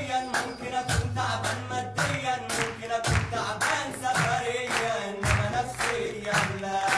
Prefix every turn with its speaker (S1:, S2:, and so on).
S1: ممكن أكون تعبان ماديا ممكن أكون تعبان سفريا إنما نفسيا لا